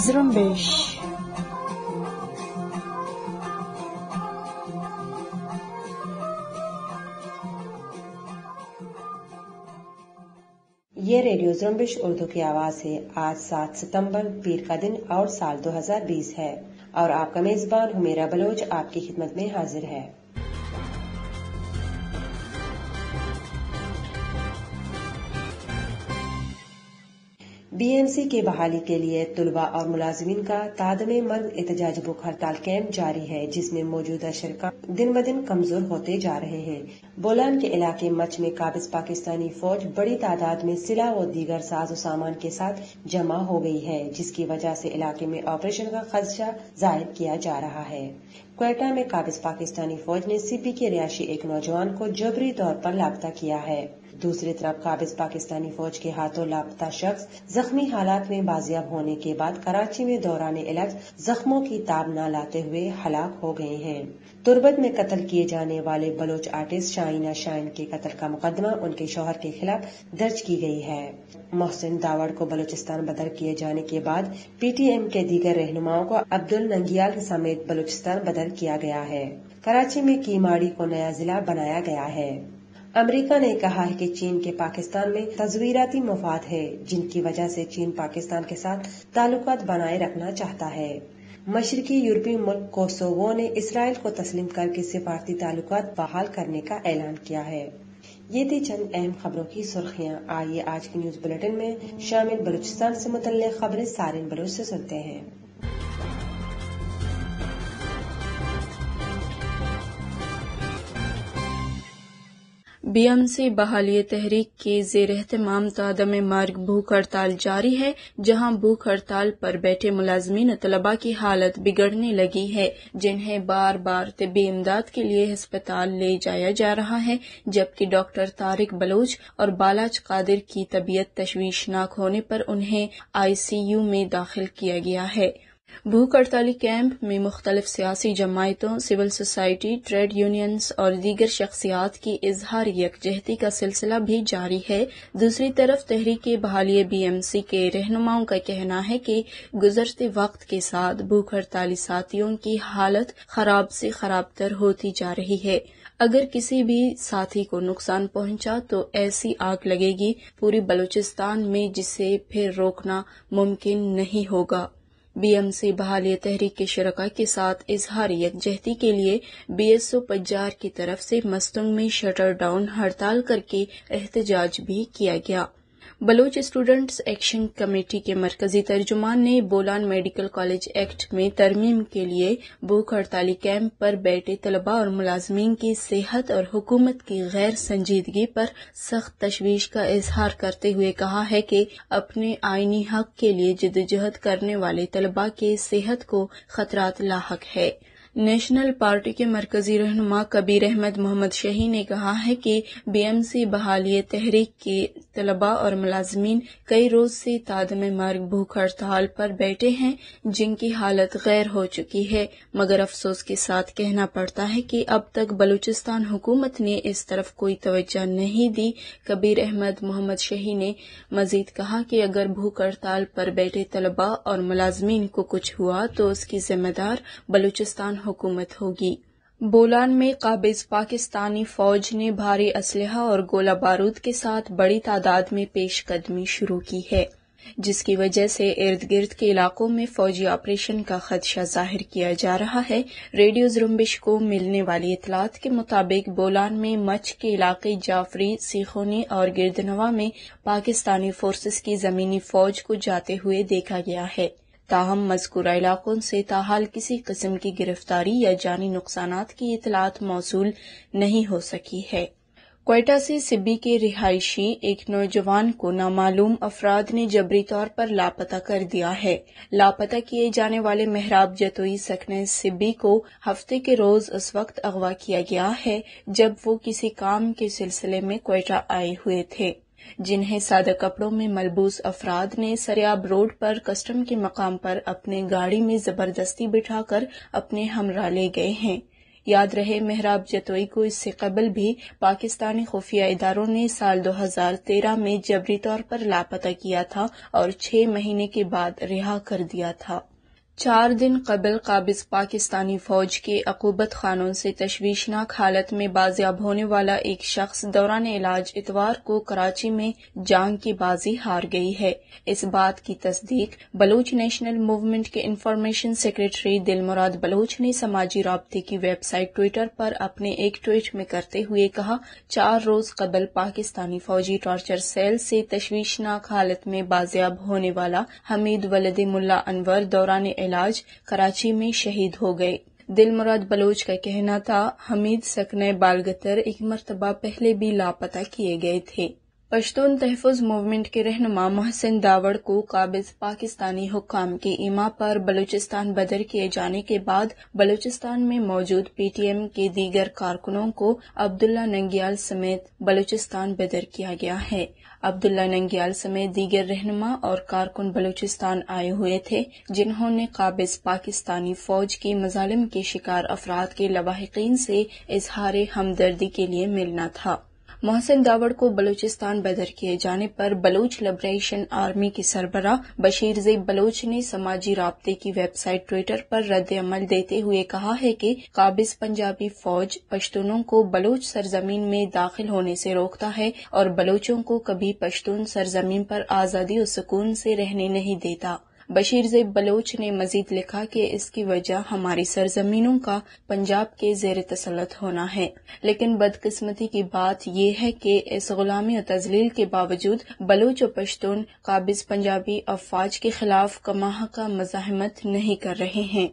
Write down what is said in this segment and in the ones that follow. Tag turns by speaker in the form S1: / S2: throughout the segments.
S1: Zrumbesh
S2: ये radio जुम्बिश उर्दू की आवाज़ है। आज सात सितंबर, पीर का दिन और साल 2020 है। और आपका मेजबान हुमेरा बलोच आपकी खिदमत में हाजिर है। बीएमसी के बहाली के लिए तलबा और मुलाजमीन का तादम मर्द एहतजाज बुक हड़ताल कैंप जारी है, जिसमें मौजूदा शरका दिन ब दिन कमज़ोर होते जा रहे हैं। बोलान के इलाके मच में काबिज पाकिस्तानी फौज बड़ी तादाद में सिला व दीगर साजो सामान के साथ जमा हो गई है, जिसकी वजह से इलाके में ऑपरेशन का खदशा ज़ाहिर किया जा रहा है। क्वेटा में काबिज पाकिस्तानी फौज ने सीपी के रिहायशी एक नौजवान को जबरी तौर पर लापता किया है। दूसरी तरफ़ काबिज पाकिस्तानी फौज के हाथों लापता शख्स जख्मी हालात में बाजियाब होने के बाद कराची में दौरान इलाज जख्मों की ताब न लाते हुए हलाक हो गए हैं। तुर्बत में कत्ल किए जाने वाले बलोच आर्टिस्ट शाइना शाइन के कत्ल का मुकदमा उनके शोहर के खिलाफ दर्ज की गई है। मोहसिन दावड़ को बलूचिस्तान बदर किए जाने के बाद पीटीएम के दीगर रहनुमाओं को अब्दुल नंगियाल समेत बलूचिस्तान बदर किया गया है। कराची में कीमाड़ी को नया जिला बनाया गया है। अमेरिका ने कहा है कि चीन के पाकिस्तान में तस्वीराती मफाद है, जिनकी वजह से चीन पाकिस्तान के साथ ताल्लुक बनाए रखना चाहता है। मशरकी यूरोपीय मुल्क कोसोवो ने इसराइल को तस्लीम करके सिफारती ताल्लुक बहाल करने का ऐलान किया है। ये थी चंद अहम खबरों की सुर्खियाँ। आइए आज की न्यूज़ बुलेटिन में शामिल बलूचिस्तान से मुतल खबरें सारिन बलूच से सुनते हैं।
S1: बीएमसी बहाली तहरीक के जेर एहतमाम तादम मार्ग भूख हड़ताल जारी है, जहाँ भूख हड़ताल पर बैठे मुलाजमीन तलबा की हालत बिगड़ने लगी है, जिन्हें बार बार तबी इमदाद के लिए अस्पताल ले जाया जा रहा है, जबकि डॉक्टर तारिक बलोच और बालाज कादिर की तबीयत तशवीशनाक होने पर उन्हें आईसीयू में दाखिल किया गया है। भूख हड़ताली कैंप में मुख्तलिफ़ सियासी जमायतों, सिविल सोसाइटी, ट्रेड यूनियंस और दीगर शख्सियात की इजहार यकजहती का सिलसिला भी जारी है। दूसरी तरफ़ तहरीक बहाली बीएमसी के रहनुमाओं का कहना है कि गुजरते वक्त के साथ भूख हड़ताली साथियों की हालत खराब से खराब तर होती जा रही है। अगर किसी भी साथी को नुकसान पहुँचा तो ऐसी आग लगेगी पूरी बलूचिस्तान में जिसे फिर रोकना मुमकिन नहीं होगा। बीएमसी बहाली तहरीक के शरका के साथ इजहार यकजहती के लिए बीएसओ पज्जार की तरफ़ से मस्तुंग में शटर डाउन हड़ताल करके एहतजाज भी किया गया। बलोच स्टूडेंट्स एक्शन कमेटी के मरकजी तर्जुमान ने बोलान मेडिकल कॉलेज एक्ट में तरमीम के लिए भूख हड़ताली कैंप पर बैठे तलबा और मुलाजमीन की सेहत और हुकूमत की गैर संजीदगी पर सख्त तशवीश का इजहार करते हुए कहा है कि अपने आईनी हक के लिए जिदोजहद करने वाले तलबा के सेहत को खतरात लाक है। नेशनल पार्टी के मरकजी रहनुमा कबीर अहमद मोहम्मद शही ने कहा है कि बीएमसी बहाली तहरीक के तलबा और मुलाजमीन कई रोज से तादम मार्ग भूख हड़ताल पर बैठे हैं, जिनकी हालत गैर हो चुकी है। मगर अफसोस के साथ कहना पड़ता है कि अब तक बलूचिस्तान हुकूमत ने इस तरफ़ कोई तवज्जो नहीं दी। कबीर अहमद मोहम्मद शही ने मजीद कहा कि अगर भूख हड़ताल पर बैठे तलबा और मुलाजमीन को कुछ हुआ तो उसकी जिम्मेदार बलूचिस्तान हुकूमत होगी। बोलान में काबिज पाकिस्तानी फौज ने भारी असलहा और गोला बारूद के साथ बड़ी तादाद में पेशकदमी शुरू की है, जिसकी वजह से इर्द गिर्द के इलाकों में फौजी ऑपरेशन का खदशा ज़ाहिर किया जा रहा है। रेडियो जुम्बिश को मिलने वाली इतलात के मुताबिक बोलान में मच के इलाके जाफरी, सीखोनी और गिरदनवा में पाकिस्तानी फोर्सेस की जमीनी फौज को जाते हुए देखा गया है। ताहम मजकूरा इलाकों से ताहाल किसी किस्म की गिरफ्तारी या जानी नुकसान की इतलात मौसू नहीं हो सकी है। क्वेटा से सिब्बी के रिहायशी एक नौजवान को नामालूम अफराद ने जबरी तौर पर लापता कर दिया है। लापता किए जाने वाले मेहराब जतोई सकने सिब्बी को हफ़्ते के रोज उस वक्त अगवा किया गया है, जब वो किसी काम के सिलसिले में क्वेटा आए हुए थे। जिन्हें सादा कपड़ों में मलबूस अफराद ने सरयाब रोड पर कस्टम के मकाम पर अपने गाड़ी में ज़बरदस्ती बिठाकर अपने हमरा ले गए हैं। याद रहे, मेहराब जतोई को इससे कबल भी पाकिस्तानी खुफिया इदारों ने साल 2013 में जबरी तौर पर लापता किया था और छह महीने के बाद रिहा कर दिया था। चार दिन कबल काबिज पाकिस्तानी फौज के अकूबत खानों से तशवीशनाक हालत में बाजियाब होने वाला एक शख्स दौरान इलाज इतवार को कराची में जांग की बाजी हार गई है। इस बात की तस्दीक बलूच नेशनल मूवमेंट के इंफॉर्मेशन सेक्रेटरी दिलमुराद बलूच ने समाजी रबते की वेबसाइट ट्विटर पर अपने एक ट्वीट में करते हुए कहा, चार रोज कबल पाकिस्तानी फौजी टॉर्चर सेल से तशवीशनाक हालत में बाजियाब होने वाला हमीद वलद मुल्ला अनवर दौरान इलाज कराची में शहीद हो गए। दिल मुराद बलोच का कहना था, हमीद सकने बालगतर एक मरतबा पहले भी लापता किए गए थे। पश्तून तहफ़ मूवमेंट के रहनुमा मोहसिन दावड़ को काबिज पाकिस्तानी हुक्म के इमा पर बलूचिस्तान बदर किए जाने के बाद बलूचिस्तान में मौजूद पीटीएम के दीगर कारकुनों को अब्दुल्ला नंगियाल समेत बलूचिस्तान बदर किया गया है। अब्दुल्ला नंगियाल समेत दीगर रहनुमा और कारकुन बलूचिस्तान आए हुए थे, जिन्होंने काबिज पाकिस्तानी फौज की मजालिम के शिकार अफराद के लवाहिकीन से इजहार हमदर्दी के लिए मिलना था। मोहसिन दावड़ को बलूचिस्तान बदर किए जाने पर बलूच लिबरेशन आर्मी के सरबरा बशीर जेब बलोच ने समाजी रबते की वेबसाइट ट्विटर पर रद्द अमल देते हुए कहा है कि काबिज पंजाबी फौज पश्तूनों को बलूच सरजमीन में दाखिल होने से रोकता है और बलोचों को कभी पश्तून सरजमीन पर आज़ादी और सुकून से रहने नहीं देता। बशीर जेब बलोच ने मजीद लिखा कि इसकी वजह हमारी सरजमीनों का पंजाब के जेर तसलत होना है। लेकिन बदकिस्मती की बात यह है कि इस गुलामी और तजलील के बावजूद बलोच और पश्तून काबिज पंजाबी अफवाज के खिलाफ कमाह का मजामत नहीं कर रहे हैं।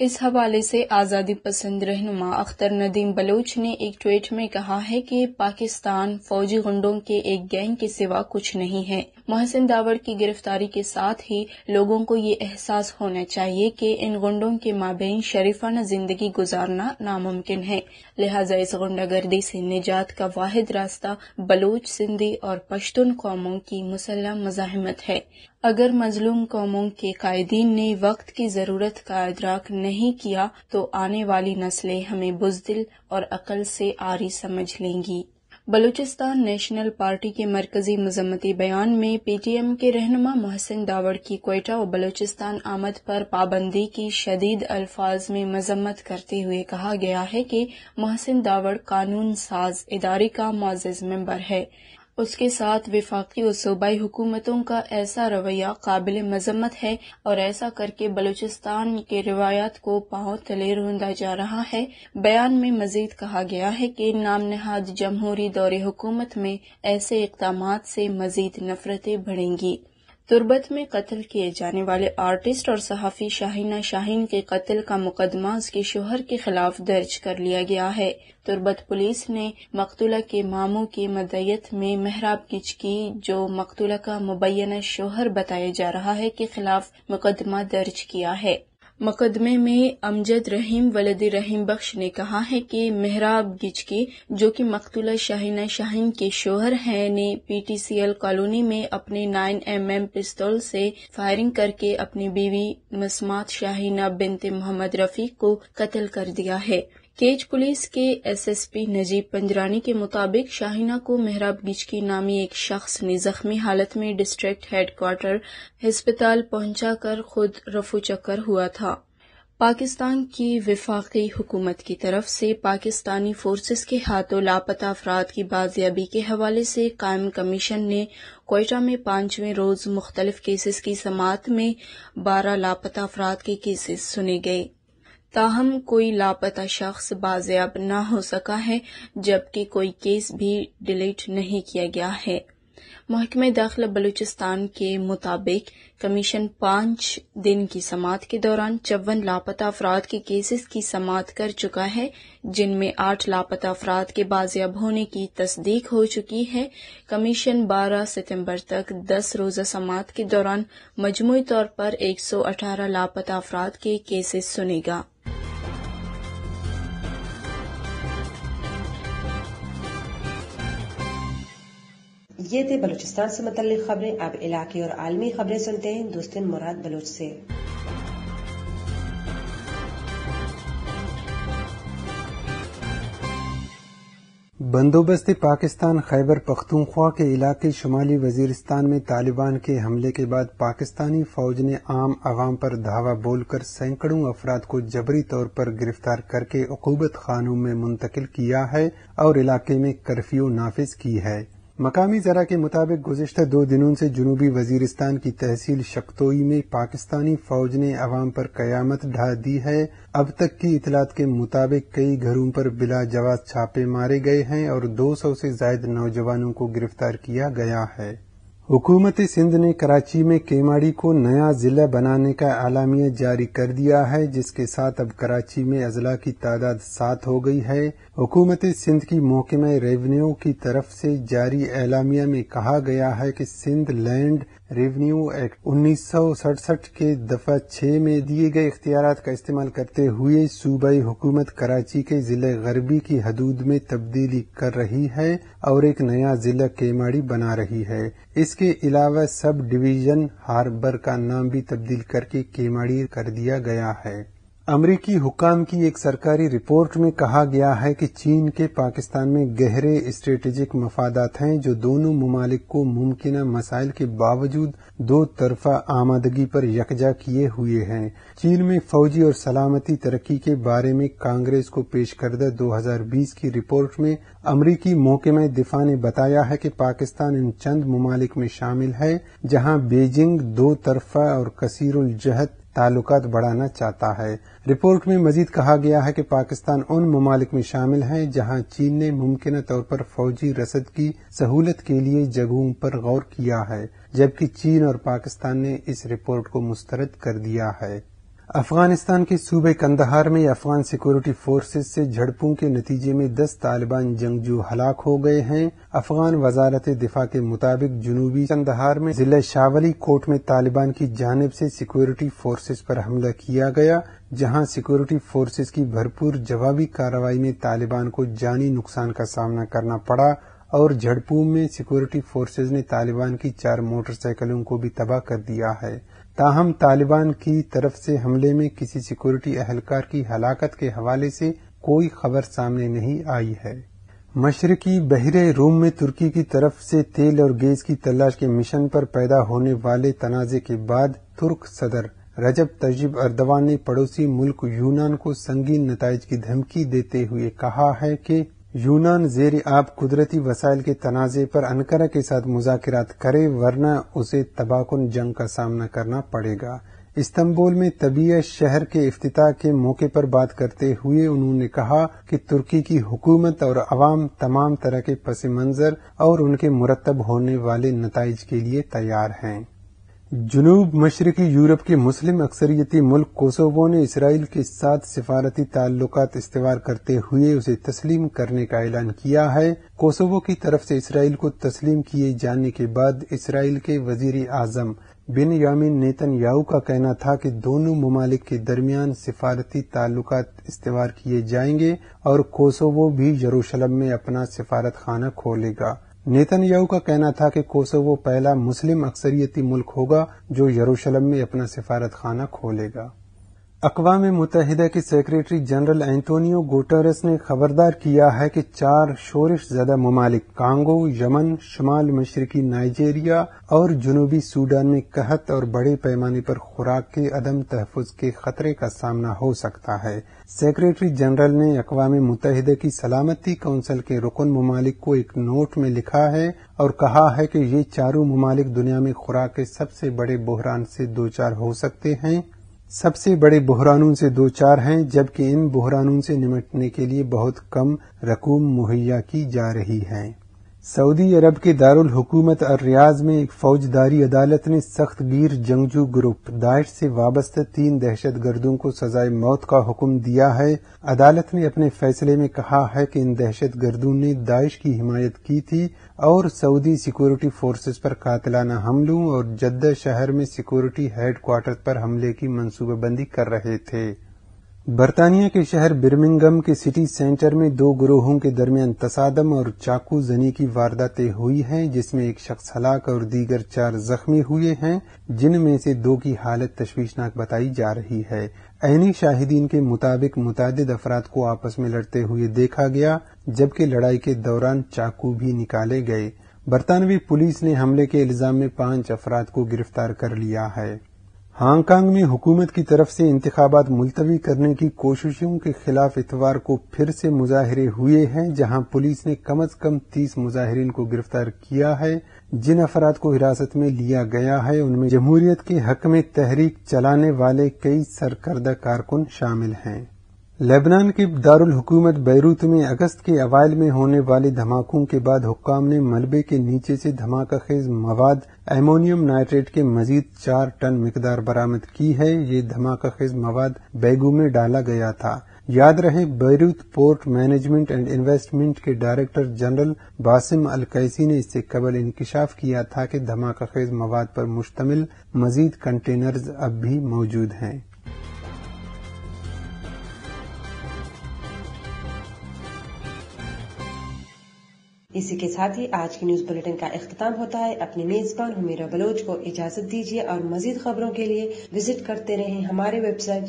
S1: इस हवाले से आज़ादी पसंद रहनुमा अख्तर नदीम बलोच ने एक ट्वीट में कहा है कि पाकिस्तान फौजी गुंडों के एक गैंग के सिवा कुछ नहीं है। मोहसिन दावड़ की गिरफ्तारी के साथ ही लोगों को ये एहसास होना चाहिए कि इन गुंडों के माबेन शरीफाना ज़िंदगी गुजारना नामुमकिन है। लिहाजा इस गुंडागर्दी से निजात का वाहिद रास्ता बलोच, सिंधी और पश्तून कौमों की मुसल्ह मजामत है। अगर मजलूम कौमों के कायदीन ने वक्त की ज़रूरत का इदराक नहीं किया तो आने वाली नस्लें हमें बुजदिल और अकल से आरी समझ लेंगी। बलूचिस्तान नेशनल पार्टी के मरकजी मजम्मती बयान में पीटीएम के रहनमा मोहसिन दावड़ की कोयटा और बलूचिस्तान आमद पर पाबंदी की शदीद अल्फाज में मजम्मत करते हुए कहा गया है कि मोहसिन दावड़ कानून साज इदारे का मोज़ मेंबर है। उसके साथ विफाकी और सूबाई हुकूमतों का ऐसा रवैया काबिल मजम्मत है और ऐसा करके बलूचिस्तान के रिवायात को पाँव तले रूंदा जा रहा है। बयान में मजीद कहा गया है कि नाम नहाद जमहूरी दौरे हुकूमत में ऐसे इकदाम से मजीद नफरतें बढ़ेंगी। तुरबत में कत्ल किए जाने वाले आर्टिस्ट और सहाफ़ी शाहिना शाहीन के कत्ल का मुकदमा उसके शोहर के खिलाफ दर्ज कर लिया गया है। तुर्बत पुलिस ने मकतूला के मामू की मदयत में मेहराब किच की, जो मकतूला का मुबैना शोहर बताया जा रहा है के खिलाफ मुकदमा दर्ज किया है। मुकदमे में अमजद रहीम वलद रहीम बख्श ने कहा है कि मेहराब गिचकी जो कि मकतूला शाहिना शाहीन के शोहर हैं, ने पीटीसीएल कॉलोनी में अपने 9 एम एम पिस्तौल से फायरिंग करके अपनी बीवी मसमात शाहिना बिनते मोहम्मद रफीक को कत्ल कर दिया है। केज पुलिस के एसएसपी नजीब पंजरानी के मुताबिक शाहिना को मेहराब गिचकी नामी एक शख्स ने जख्मी हालत में डिस्ट्रिक्ट हेडक्वार्टर अस्पताल पहुंचाकर खुद रफू चक्कर हुआ था। पाकिस्तान की विफाकी हुकूमत की तरफ़ से पाकिस्तानी फोर्सेस के हाथों लापता अफराद की बाजियाबी के हवाले से कायम कमीशन ने कोयटा में पाँचवें रोज मुख्तलिफ़ केसेस की समात में बारह लापता अफराद के केसेस सुने गए। ताहम कोई लापता शख्स बाजियाब न हो सका है, जबकि कोई केस भी डिलीट नहीं किया गया है। महकमे दाखिला बलूचिस्तान के मुताबिक कमीशन पाँच दिन की समात के दौरान चौवन लापता अफराद के केसेस की समात कर चुका है, जिनमें आठ लापता अफराद के बाजियाब होने की तस्दीक हो चुकी है। कमीशन 12 सितंबर तक 10 रोजा समात के दौरान मजमू तौर पर 118 लापता अफराद के केसेस सुनेगा।
S2: ये थे बलूचिस्तान से मतलब खबरें। अब इलाके और आलमी खबरें सुनते हैं दोस्तिन मुराद बलूच से।
S3: बंदोबस्ती पाकिस्तान खैबर पख्तूनख्वा के इलाके शुमाली वजीरिस्तान में तालिबान के हमले के बाद पाकिस्तानी फौज ने आम आवाम पर धावा बोलकर सैकड़ों अफराद को जबरी तौर पर गिरफ़्तार करके उकूबत खानों में मुंतकिल किया है और इलाके में कर्फ्यू नाफिज की है। मकामी जरा के मुताबिक गुजशत दो दिनों से जनूबी वजीरिस्तान की तहसील शक्तोई में पाकिस्तानी फौज ने अवाम पर कयामत ढा दी है। अब तक की इतलात के मुताबिक कई घरों पर बिला जवाब छापे मारे गए हैं और 200 से जायद नौजवानों को गिरफ़्तार किया गया है। हुकूमत सिंध ने कराची में केमाड़ी को नया जिला बनाने का अलामिया जारी कर दिया है, जिसके साथ अब कराची में अजला की तादाद सात हो गई है। हुकूमत सिंध की मौके में रेवन्यू की तरफ़ से जारी एलामिया में कहा गया है कि सिंध लैंड रेवेन्यू एक्ट उन्नीस सौ सड़सठ के दफ़ा छह में दिए गए इख्तियार का इस्तेमाल करते हुए सूबाई हुकूमत कराची के ज़िले गरबी की हदूद में तब्दीली कर रही है और एक नया जिला केमाड़ी बना रही है। इसके अलावा सब डिवीज़न हार्बर का नाम भी तब्दील करके केमाड़ी कर दिया गया है। अमरीकी हुकाम की एक सरकारी रिपोर्ट में कहा गया है कि चीन के पाकिस्तान में गहरे स्ट्रेटेजिक मफादात हैं जो दोनों ममालिक को मुमकिन मसाइल के बावजूद दो तरफा आमादगी पर यकजा किए हुए हैं। चीन में फौजी और सलामती तरक्की के बारे में कांग्रेस को पेश करदा 2020 की रिपोर्ट में अमरीकी महकमा दिफा ने बताया है कि पाकिस्तान इन चंद ममालिक में शामिल है, जहाँ बेजिंग दो तरफा और कसीरुल जहत ताल्लुकात बढ़ाना चाहता है। रिपोर्ट में मजीद कहा गया है कि पाकिस्तान उन ममालिक में शामिल है जहाँ चीन ने मुमकिन तौर पर फौजी रसद की सहूलत के लिए जगहों पर गौर किया है, जबकि चीन और पाकिस्तान ने इस रिपोर्ट को मुस्तरद कर दिया है। अफ़गानिस्तान के सूबे कंदहार में अफगान सिक्योरिटी फोर्सेज से झड़पों के नतीजे में दस तालिबान जंगजू हलाक हो गए हैं। अफगान वजारत दिफा के मुताबिक जनूबी कंदहार में जिला शावली कोट में तालिबान की जानब से सिक्योरिटी फोर्सेज पर हमला किया गया, जहाँ सिक्योरिटी फोर्सेज की भरपूर जवाबी कार्रवाई में तालिबान को जानी नुकसान का सामना करना पड़ा और झड़पों में सिक्योरिटी फोर्सेज ने तालिबान की चार मोटरसाइकिलों को भी तबाह कर दिया है। ताहम तालिबान की तरफ़ से हमले में किसी सिक्योरिटी अहलकार की हलाकत के हवाले से कोई खबर सामने नहीं आई है। मशरकी बहरे रूम में तुर्की की तरफ़ से तेल और गैस की तलाश के मिशन पर पैदा होने वाले तनाजे के बाद तुर्क सदर रजब तजीब अर्दवान ने पड़ोसी मुल्क यूनान को संगीन नतज की धमकी देते हुए कहा है कि यूनान जेर आब कुदरती वसाइल के तनाजे पर अनकरा के साथ मुजाकरात करे, वरना उसे तबाकुन जंग का सामना करना पड़ेगा। इस्तंबुल में तबीयत शहर के इफ्तिताह के मौके पर बात करते हुए उन्होंने कहा कि तुर्की की हुकूमत और अवाम तमाम तरह के पस मंजर और उनके मुरतब होने वाले नतज के लिए तैयार हैं। जनूब मशरकी यूरोप के मुस्लिम अक्सरियती मुल्क कोसोवो ने इसराइल के साथ सिफारती ताल्लुकात इस्तेवार करते हुए उसे तस्लीम करने का ऐलान किया है। कोसोवो की तरफ़ से इसराइल को तस्लीम किए जाने के बाद इसराइल के वज़ीर आज़म बिन यामिन नेतन याऊ का कहना था कि दोनों ममालिक के दरमियान सिफारती ताल्लुकात इस्तेवार किए जाएँगे और कोसोवो भी यरूशलम में अपना सिफारत खाना खोलेगा। नेतन्याहू का कहना था कि कोसोवो पहला मुस्लिम अक्सरियती मुल्क होगा जो यरूशलम में अपना सिफारत खाना खोलेगा। अकवाम मुतहदा के सेक्रेटरी जनरल एंटोनियो गुटरस ने खबरदार किया है कि चार शोरिश ज़्यादा ममालिक कांगो, यमन, शुमाल मशरकी नाइजेरिया और जनूबी सूडान में कहत और बड़े पैमाने पर खुराक के अदम तहफ़ के खतरे का सामना हो सकता है। सेक्रेटरी जनरल ने अकवाम मुतहदा की सलामती काउंसिल के रुकन ममालिक को एक नोट में लिखा है और कहा है कि ये चारों ममालिक दुनिया में खुराक के सबसे बड़े बहरान से दो चार हो सकते हैं। सबसे बड़े बहरानों से दो चार हैं, जबकि इन बहरानों से निमटने के लिए बहुत कम रकूम मुहैया की जा रही है। सऊदी अरब के दारुल हुकूमत और रियाज में एक फौजदारी अदालत ने सख्त गिर जंगजू ग्रुप दाइश से वाबस्ता तीन दहशत गर्दों को सजाए मौत का हुक्म दिया है। अदालत ने अपने फैसले में कहा है कि इन दहशत गर्दों ने दाइश की हिमायत की थी और सऊदी सिक्योरिटी फोर्सेस पर कातलाना हमलों और जद्दा शहर में सिक्योरिटी हेडक्वार्टर पर हमले की मनसूबाबंदी कर रहे थे। बरतानिया के शहर बिर्मिंगम के सिटी सेंटर में दो गिरोहों के दरमियान तसादम और चाकू जनी की वारदातें हुई हैं, जिसमें एक शख्स हलाक और दीगर चार जख्मी हुए हैं, जिनमें से दो की हालत तशवीशनाक बताई जा रही है। ऐनी शाहिदीन के मुताबिक मुतादिद अफराद को आपस में लड़ते हुए देखा गया, जबकि लड़ाई के दौरान चाकू भी निकाले गए। बरतानवी पुलिस ने हमले के इल्ज़ाम में पाँच अफराद को गिरफ़्तार कर लिया है। हांगकांग में हुकूमत की तरफ़ से इंतबात मुलतवी करने की कोशिशों के खिलाफ इतवार को फिर से मुजाहरे हुए हैं, जहाँ पुलिस ने कम अज कम तीस मुजाहरीन को गिरफ़्तार किया है। जिन अफराद को हिरासत में लिया गया है, उनमें जमहूरियत के हक में तहरीक चलाने वाले कई सरकर्दा कारकुन शामिल हैं। लेबनान के दारुल हुकूमत बैरूत में अगस्त के अवाइल में होने वाले धमाकों के बाद हुक्काम ने मलबे के नीचे से धमाका खेज मवाद एमोनियम नाइट्रेट के मजीद चार टन मिकदार बरामद की है। ये धमाका खेज मवाद बैगू में डाला गया था। याद रहे, Beirut port management and investment के director general Basim al Qaisi ने इससे कबल इंकशाफ किया था कि धमाका खेज मवाद पर मुश्तमिल मजीद कंटेनर्स अब भी मौजूद हैं।
S2: इसी के साथ ही आज की न्यूज़ बुलेटिन का अख्ताम होता है। अपने मेजबान हुमेरा बलोच को इजाज़त दीजिए और मजीद खबरों के लिए विज़िट करते रहे हमारे वेबसाइट